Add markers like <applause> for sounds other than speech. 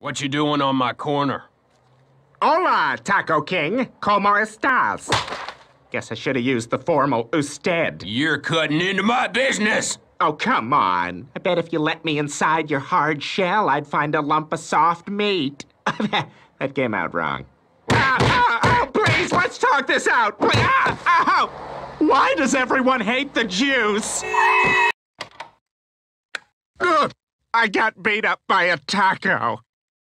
What you doing on my corner? Hola, Taco King. Como estas? Guess I should have used the formal usted. You're cutting into my business! Oh, come on. I bet if you let me inside your hard shell, I'd find a lump of soft meat. <laughs> that came out wrong. Ah, ah, oh, please, let's talk this out. Please. Ah, ah oh. Why does everyone hate the Jews? Ugh, I got beat up by a taco.